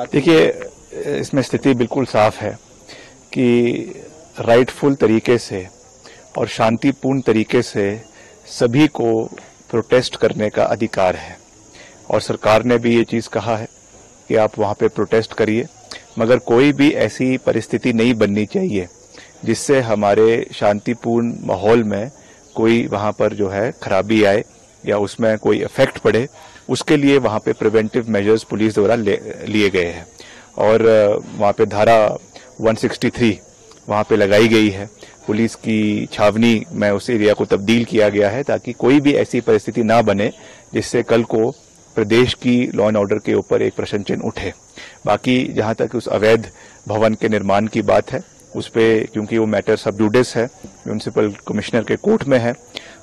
देखिए, इसमें स्थिति बिल्कुल साफ़ है कि राइटफुल तरीके से और शांतिपूर्ण तरीके से सभी को प्रोटेस्ट करने का अधिकार है। और सरकार ने भी ये चीज़ कहा है कि आप वहाँ पे प्रोटेस्ट करिए। मगर कोई भी ऐसी परिस्थिति नहीं बननी चाहिए जिससे हमारे शांतिपूर्ण माहौल में कोई वहाँ पर जो है खराबी आए या उसमें कोई इफ़ेक्ट पड़े। उसके लिए वहाँ पे प्रिवेंटिव मेजर्स पुलिस द्वारा लिए गए हैं। और वहाँ पे धारा 163 वहाँ पे लगाई गई है। पुलिस की छावनी में उस एरिया को तब्दील किया गया है ताकि कोई भी ऐसी परिस्थिति ना बने जिससे कल को प्रदेश की लॉ एंड ऑर्डर के ऊपर एक प्रश्न चिन्ह उठे। बाकी जहाँ तक उस अवैध भवन के निर्माण की बात है, उस पर क्योंकि वो मैटर सब जुडिस है म्यूनिसिपल कमिश्नर के कोर्ट में है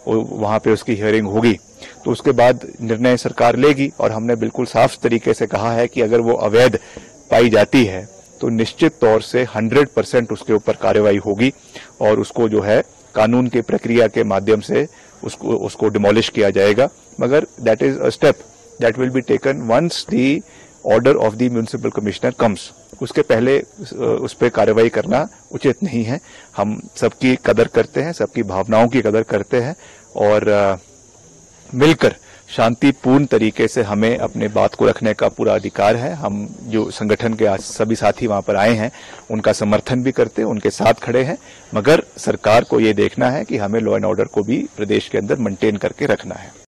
वहाँ पे उसकी हियरिंग होगी। तो उसके बाद निर्णय सरकार लेगी और हमने बिल्कुल साफ़ तरीके से कहा है कि अगर वो अवैध पाई जाती है तो निश्चित तौर से 100 परसेंट उसके ऊपर कार्रवाई होगी और उसको जो है कानून की प्रक्रिया के माध्यम से उसको उसको डिमोलिश किया जाएगा। मगर that is a step that will be taken once the order of the municipal commissioner comes उसके पहले उस पर कार्रवाई करना उचित नहीं है। हम सबकी कदर करते हैं, सबकी भावनाओं की कदर करते हैं और मिलकर शांतिपूर्ण तरीके से हमें अपने बात को रखने का पूरा अधिकार है। हम जो संगठन के सभी साथी वहाँ पर आए हैं, उनका समर्थन भी करते हैं, उनके साथ खड़े हैं। मगर सरकार को ये देखना है कि हमें लॉ एंड ऑर्डर को भी प्रदेश के अंदर मेंटेन करके रखना है।